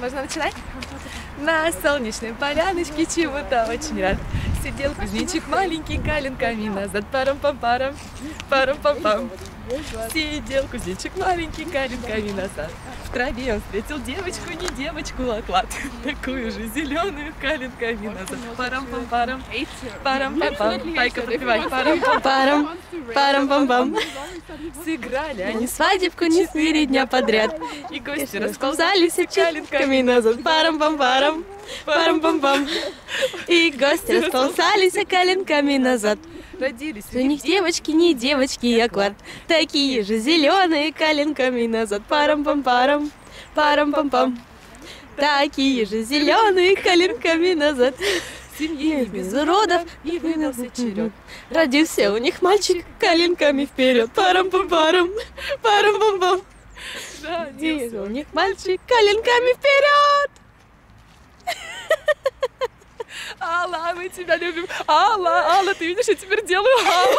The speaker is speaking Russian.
Можно начинать? На солнечной поляночке чего-то очень рад. Сидел кузнечик маленький, коленками назад. Парам-пам-парам, парам-пам-пам. Сидел кузнечик маленький, коленками назад. В траве он встретил девочку, не девочку, а клад. Такую же зеленую, коленками назад. Парам-пам-парам, парам-пам-пам. Пайка, подпевай. Парам-пам-парам, парам-пам-пам. Сыграли они свадебку четыре дня подряд. И гости расползались и коленками назад. Парам-пам-парам, парам-пам-пам. И гости расползались и коленками назад. Родились у них девочки, не девочки, а клад. Такие же зеленые коленками назад. Парам-пам-парам, парам-пам-пам. Такие же зеленые коленками назад. Семьи без уродов и выдался черед. Родился у них мальчик коленками вперед. Парам-пам-парам, парам-пам-пам. Родился у них мальчик коленками вперед. Алла, мы тебя любим. Алла, Алла, ты видишь, я теперь делаю Алла.